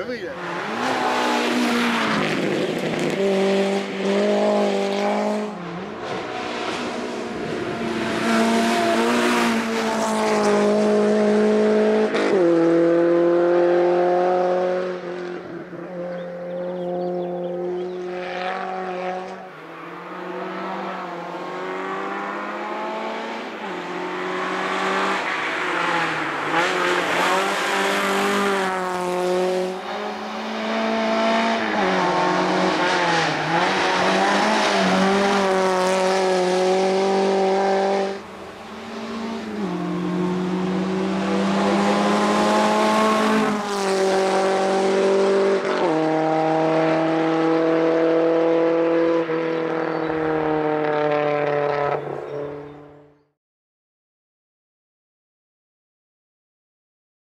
Değil mi yine?